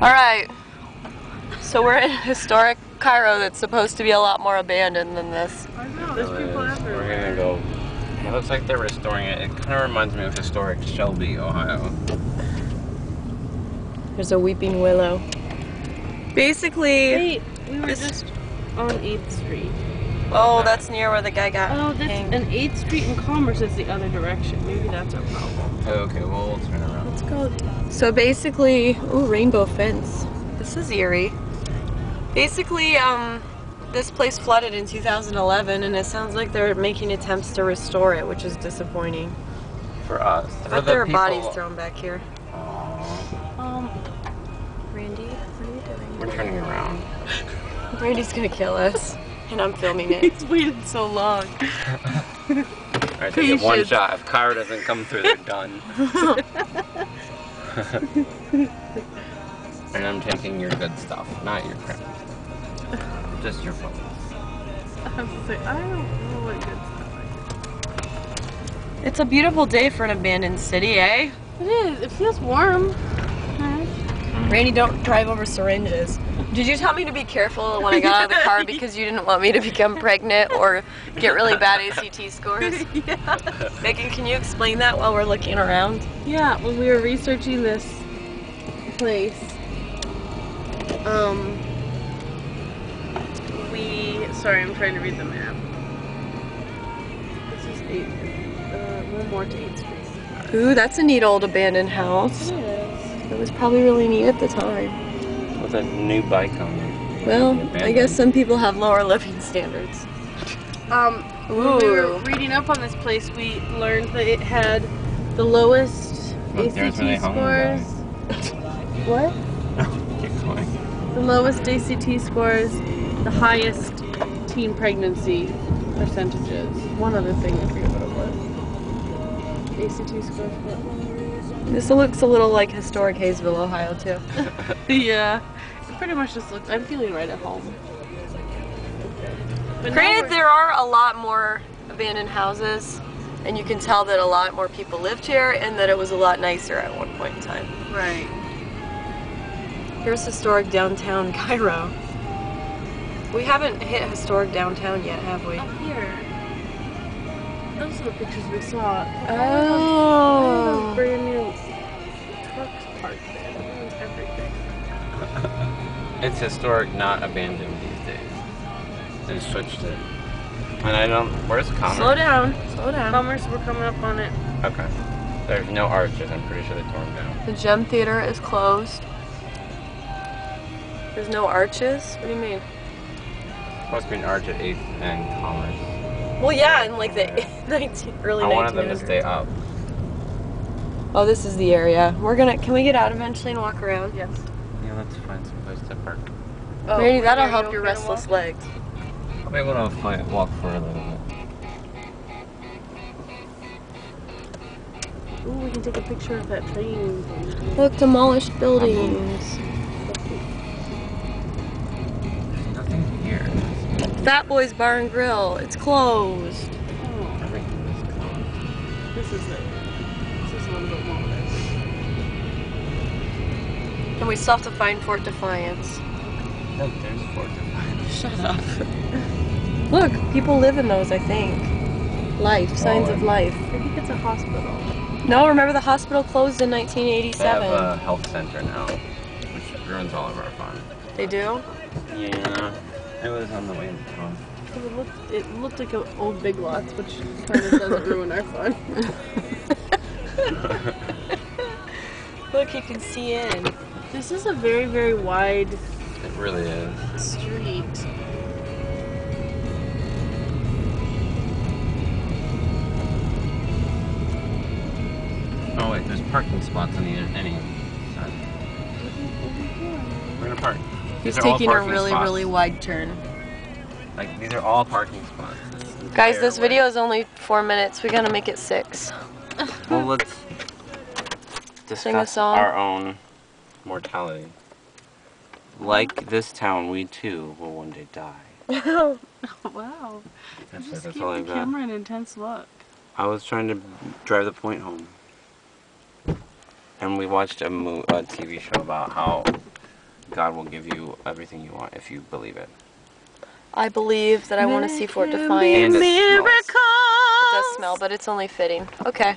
All right. So we're in historic Cairo that's supposed to be a lot more abandoned than this. I know, there's oh, people everywhere. We're gonna go. It looks like they're restoring it. It kind of reminds me of historic Shelby, Ohio. There's a weeping willow. Basically, Wait, we were just on 8th Street. Oh, that's near where the guy got Oh, that's hanged. and 8th Street and Commerce is the other direction. Maybe that's our problem. Okay, well we'll turn around. Let's go. So basically, ooh, rainbow fence. This is eerie. Basically, um, this place flooded in 2011, and it sounds like they're making attempts to restore it, which is disappointing. For us. I For bet the there are people. bodies thrown back here. Aw, Um, Randy, what are you doing? we're turning around. Randy's gonna kill us, and I'm filming it. he's waited so long. Alright, they get one Patience. shot. If Kyra doesn't come through, they're done. and I'm taking your good stuff, not your crap. Just your photos. I was just like, I don't know what good stuff I It's a beautiful day for an abandoned city, eh? It is. It feels warm. Randy, don't drive over syringes. Did you tell me to be careful when I got out of the car because you didn't want me to become pregnant or get really bad ACT scores? yeah. Megan, can you explain that while we're looking around? Yeah, when we were researching this place, um, we, sorry, I'm trying to read the map. This is 8, uh, one more to 8th Street. Ooh, that's a neat old abandoned house. Is. It was probably really neat at the time. With a new bike on it. Well, I guess some people have lower living standards. Um, when we were reading up on this place, we learned that it had the lowest Look, ACT where they hung the scores. What? The lowest ACT scores, the highest teen pregnancy percentages. One other thing, I forget what it was. ACT scores. what? This looks a little like historic Hayesville, Ohio, too. yeah, it pretty much just looks. I'm feeling right at home. But Granted, there are a lot more abandoned houses, and you can tell that a lot more people lived here and that it was a lot nicer at one point in time. right. Here's historic downtown Cairo. We haven't hit historic downtown yet, have we? Up here. Those are the pictures we saw. Oh. oh. Those brand new trucks parked there. Everything. It's historic, not abandoned these days. They switched it. And I don't. Where's Commerce? Slow down, slow down. Commerce, we're coming up on it. Okay. There's no arches. I'm pretty sure they tore them down. The Gem Theater is closed. There's no arches? What do you mean? supposed to be an arch at 8th and Commerce. Well, yeah, in like the 19, early I wanted them to stay up. Oh, this is the area. We're gonna. Can we get out eventually and walk around? Yes. Yeah, let's find some place to park. Oh, Maybe that'll help go your restless walk? legs. I'll be able to find, walk for a little bit. Ooh, we can take a picture of that train. thing. Look, demolished buildings. Fat Boys Bar and Grill. It's closed. Oh, Everything is closed. this is it. This is a little bit more. And we still have to find Fort Defiance. Look, there's Fort Defiance. Shut up. Look, people live in those, I think. Life, oh, signs of life. I think it's a hospital. No, remember the hospital closed in They have 1987. a health center now, which ruins all of our fun. They do? Yeah, it was on the way to town. It looked, it looked like an old Big Lots, which kind of doesn't ruin our fun. Look, you can see in. This is a very, very wide It really is. street. Oh wait, there's parking spots on the any side. Mm-hmm, mm-hmm, We're gonna park. He's These are all taking a parking really, spots. really wide turn. Like these are all parking spots. This Guys, entire this way. video is only four minutes. We gotta make it six. Well, let's Sing a discuss song. our own mortality. Like this town, we too will one day die. wow. That's, Just it, that's gave all the I've got. camera an intense look. I was trying to drive the point home. And we watched a, mo- a TV show about how God will give you everything you want if you believe it. I believe that I want to see Fort And Defiance. it It smells. does smell, but it's only fitting. Okay.